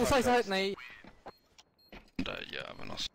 Oh, side, här, nej! Den där jäveln alltså.